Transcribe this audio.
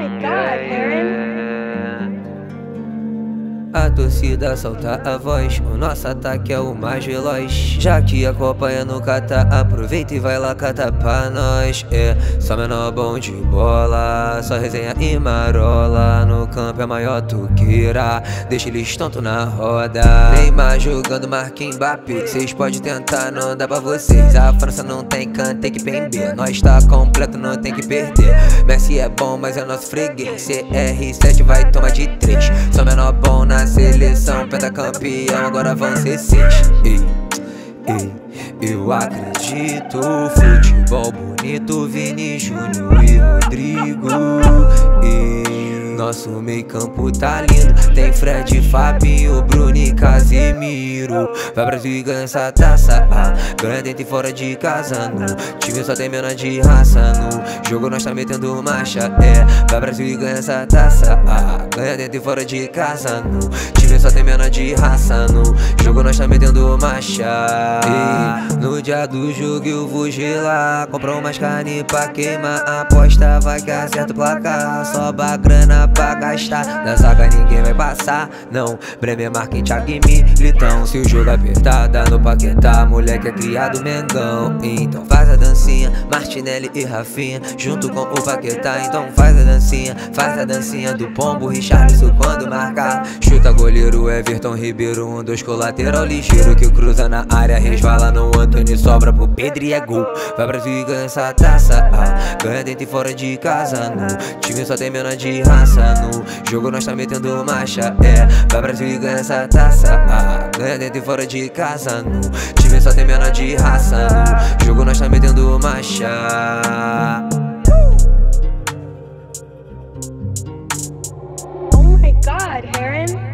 my God, Harry. A torcida solta a voz. O nosso ataque é o mais veloz. Já que a Copa é no Catar, aproveita e vai lá catar pra nós. É só menor bom de bola, só resenha e marola. No campo é maior tu queira, deixa eles tonto na roda. Neymar jogando marca Mbappé. Cês pode tentar, não dá pra vocês. A França não tem canto, tem que pender. Nós tá completo, não tem que perder. Messi é bom, mas é nosso freguês. CR7 vai tomar de três. Só menor bom na seleção, pentacampeão, agora vão ser seis. Ei, ei, eu acredito. Futebol bonito, Vini Júnior e Rodrigo. Nosso meio campo tá lindo. Tem Fred, Fabinho, Bruno e Casemiro. Vai Brasil e ganha essa taça. Ah, ganha dentro e fora de casa. No time só tem menor de raça. No jogo nós tá metendo marcha. É, vai Brasil e ganha essa taça. Ah, ganha dentro e fora de casa. No time só tem menor de raça. No jogo nós tá metendo marcha. Ei, no dia do jogo eu vou gelar. Comprar umas carne pra queimar. Aposta vai que acerta o placar. Sobra grana pra gastar. Na zaga ninguém vai passar. Não, Bremer, Marquinhos, Thiago e Militão. Se o jogo apertar, dá no paquetá. Moleque é criado Mengão. Então faz a dancinha. Martinelli e Rafinha. Junto com o Paquetá. Então faz a dancinha. Faz a dancinha do pombo. Richarlison quando marcar. Chuta goleiro Everton Ribeiro. Um, dois colateral ligeiro. Que cruza na área. Resvala no Anthony sobra pro Pedro e é gol. Vai Brasil e ganha essa taça, ah. Ganha dentro e fora de casa, no time só tem menor de raça, no jogo nós tá metendo marcha, é. Vai Brasil e ganha essa taça, ah. Ganha dentro e fora de casa, no time só tem menor de raça, no jogo nós tá metendo marcha. Oh my god, Heron.